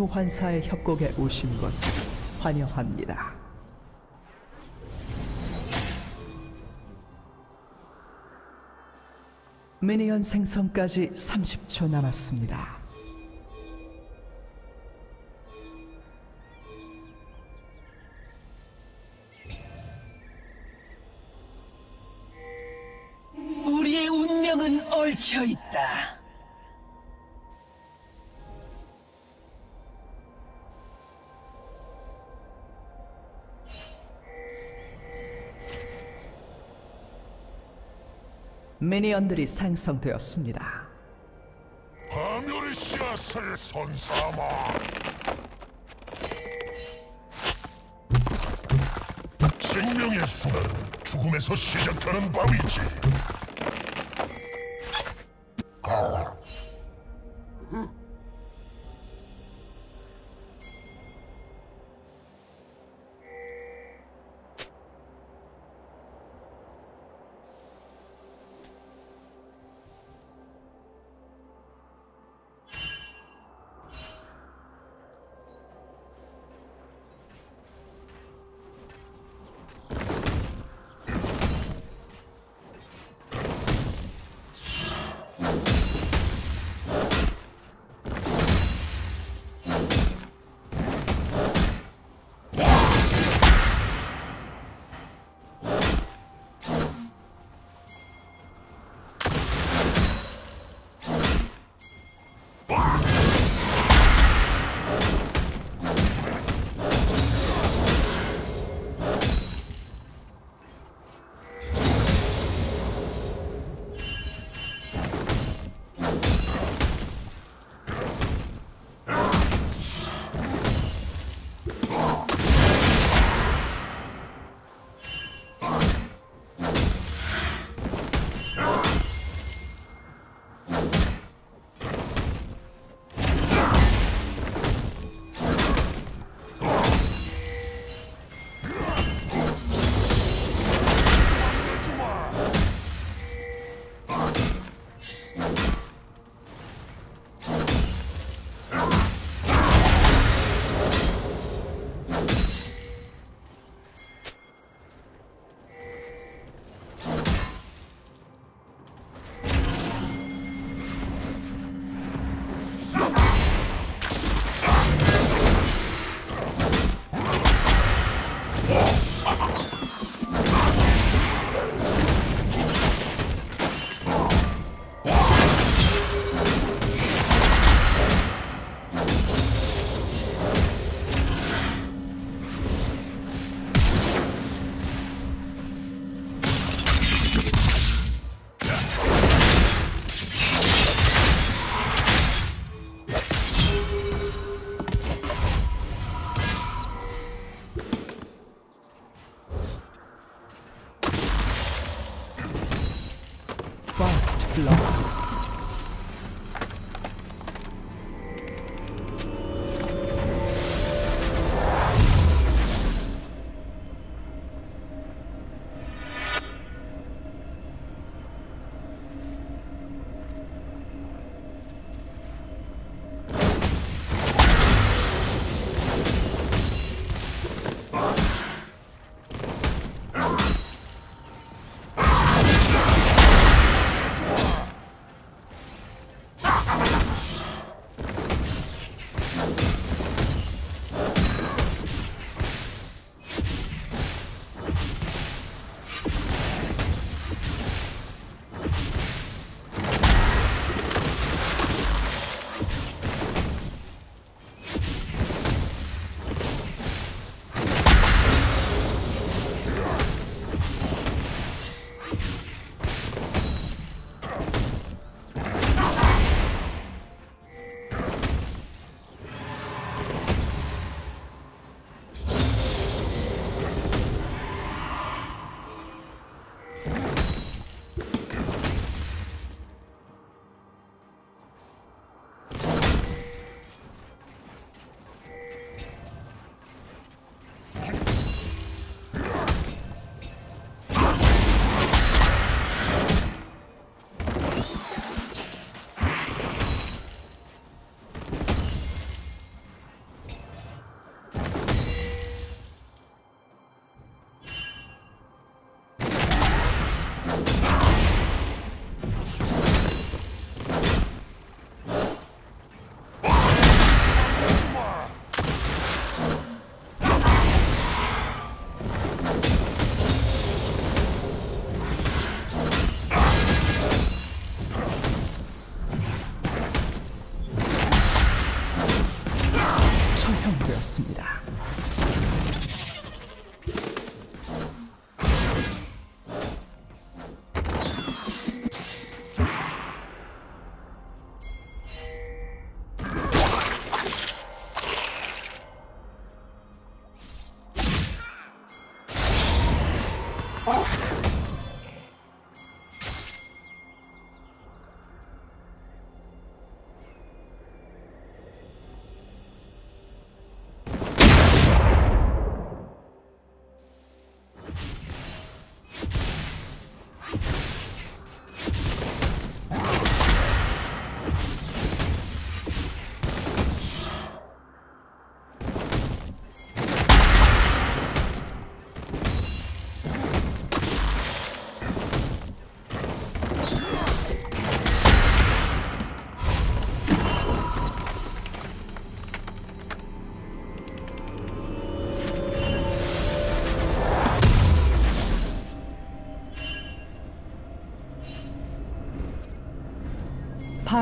소환사의 협곡에 오신 것을 환영합니다. 미니언 생성까지 30초 남았습니다. 우리의 운명은 얽혀 있다. 미니언들이 생성되었습니다. 파멸의 씨앗을 선사하마 생명의 수는 죽음에서 시작하는 바위지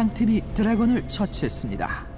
파랑 팀이 드래곤을 처치했습니다.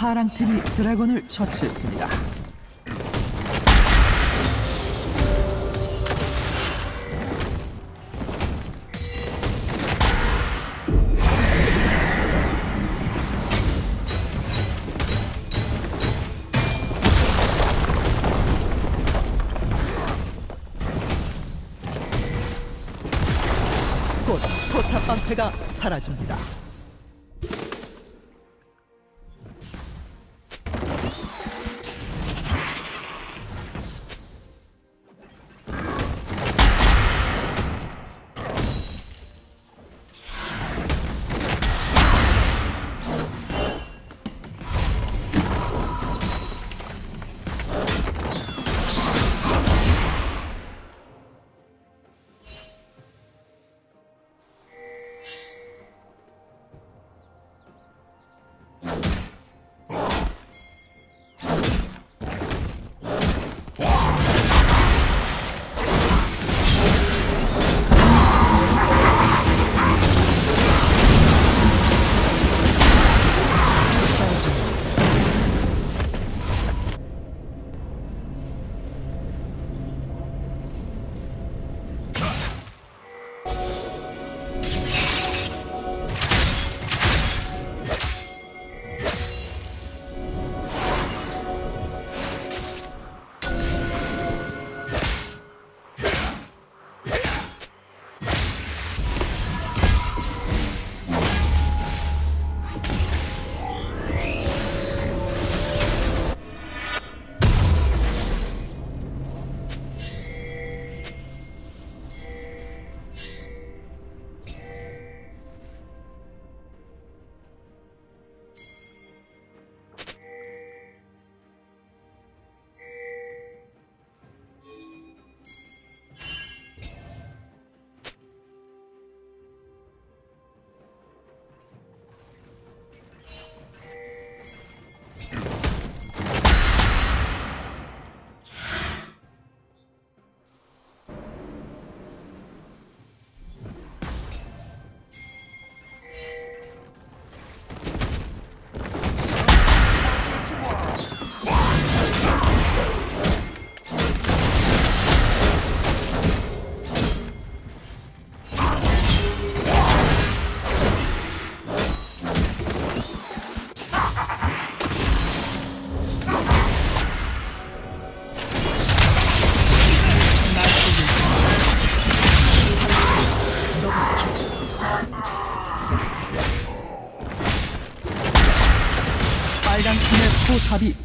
파랑 팀이 드래곤을 처치했습니다. 곧 포탑 방패가 사라집니다.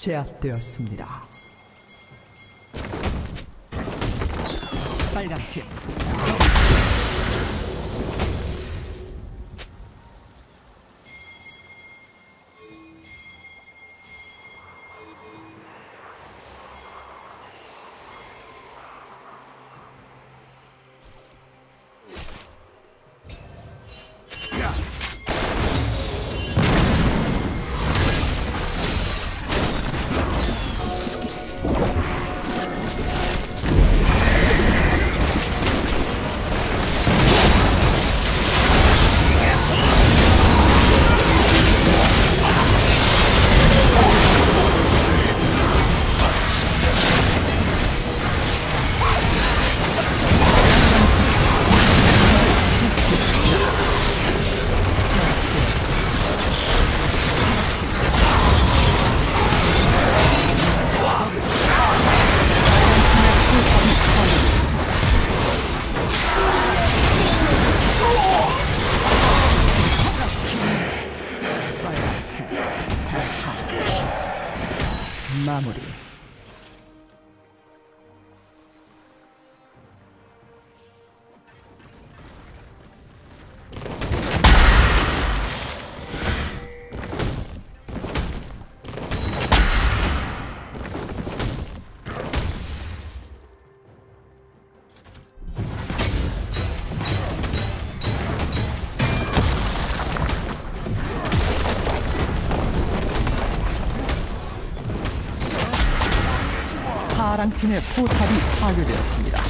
제압되었습니다. 빨간 팀 팀의 포탑이 파괴되었습니다.